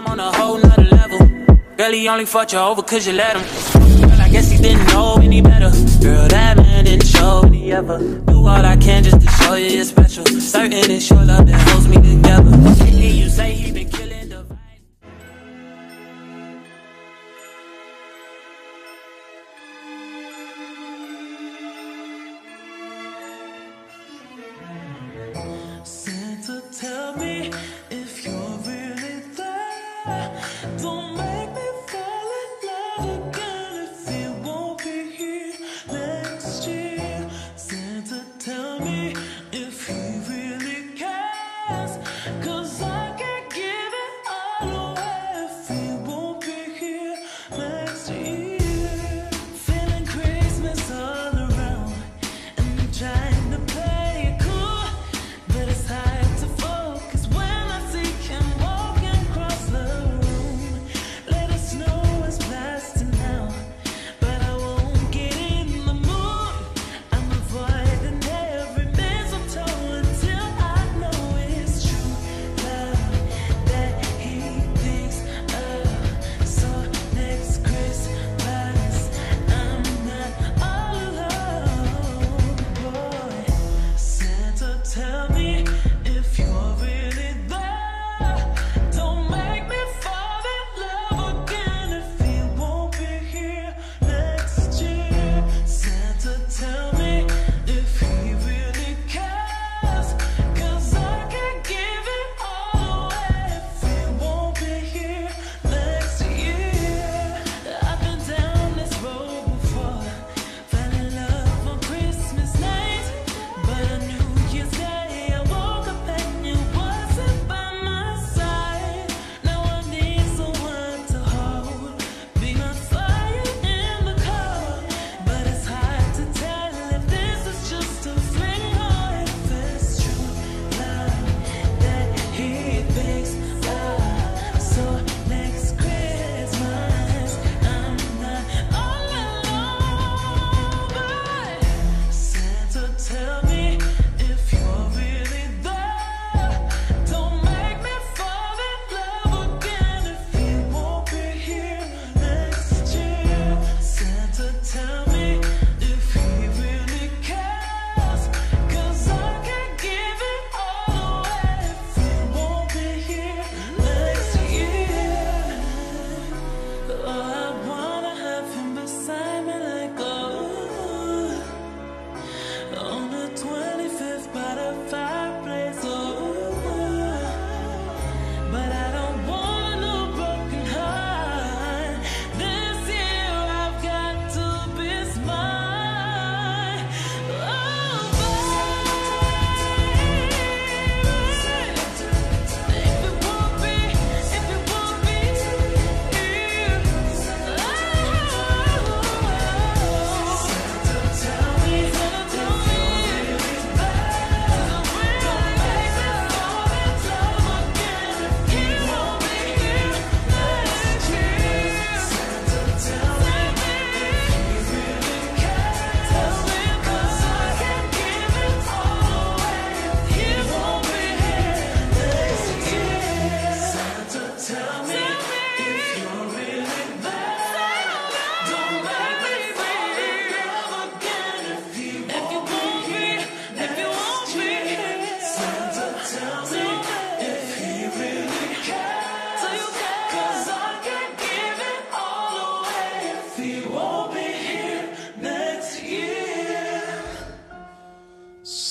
him on a whole nother level. Girl, he only fucked you over cause you let him. Girl, I guess he didn't know any better. Girl, that man didn't show any ever. Do all I can just to show you you're special. Certain it's your love that holds me together. Lately, you say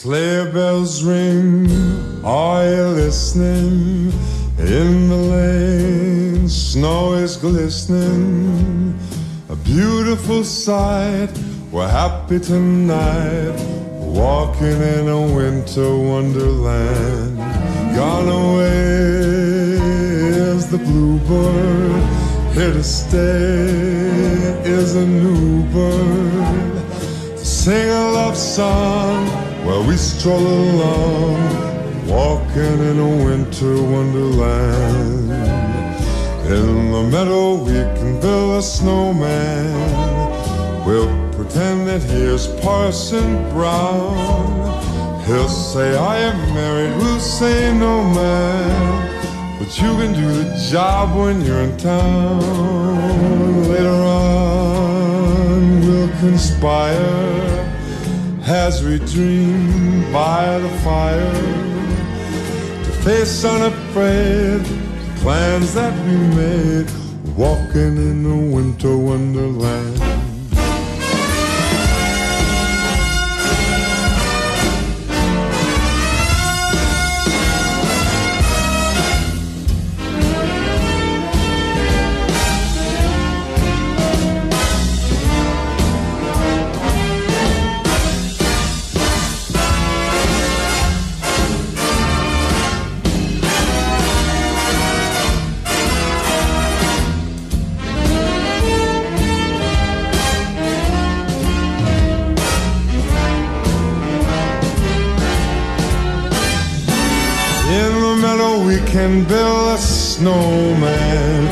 Sleigh bells ring, are you listening? In the lane, snow is glistening. A beautiful sight, we're happy tonight. Walking in a winter wonderland. Gone away is the bluebird. Here to stay is a new bird. Sing a love song well, we stroll along, walking in a winter wonderland. In the meadow, we can build a snowman. We'll pretend that here's Parson Brown. He'll say, I am married, we'll say, no man. But you can do the job when you're in town. Later on, we'll conspire as we dream by the fire to face unafraid the plans that we made, walking in a winter wonderland. Can build a snowman.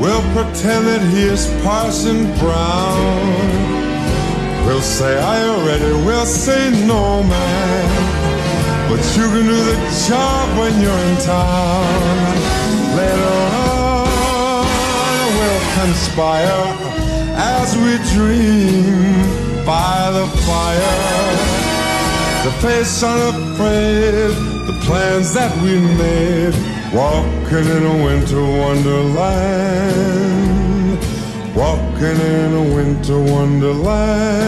We'll pretend that he is Parson Brown. We'll say I already, we'll say no man. But you can do the job when you're in town. Later on we'll conspire as we dream by the fire. The face unafraid, the plans that we made, walking in a winter wonderland, walking in a winter wonderland,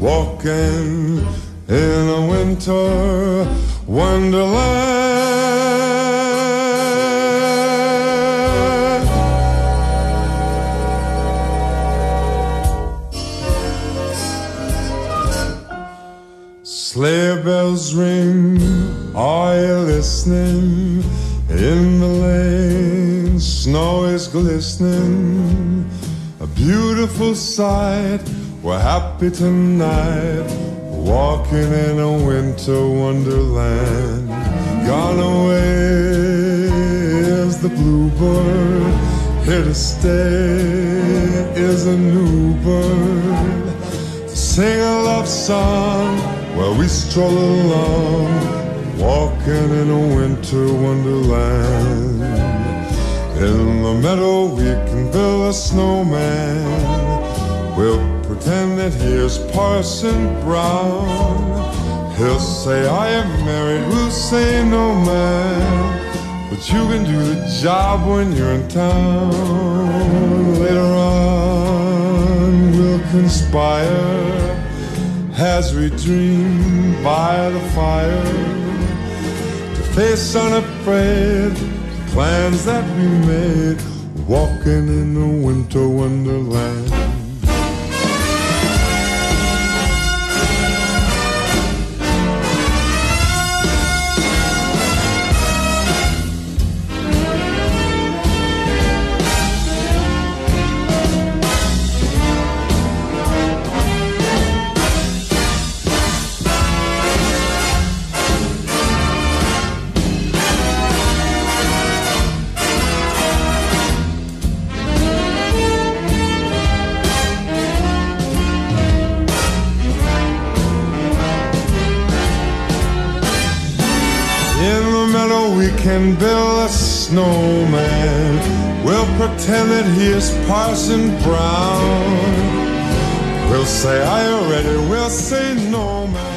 walking in a winter wonderland. Snow is glistening. A beautiful sight, we're happy tonight. Walking in a winter wonderland. Gone away is the bluebird, here to stay is a new bird sing a love song while we stroll along, walking in a winter wonderland. In the meadow, we can build a snowman. We'll pretend that here's Parson Brown. He'll say, I am married, we'll say, no man. But you can do the job when you're in town. Later on, we'll conspire as we dream by the fire to face unafraid plans that we made, walking in the winter wonderland. Can build a snowman. We'll pretend that he is Parson Brown. We'll say I already, we'll say no man.